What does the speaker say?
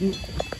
Mm-hmm.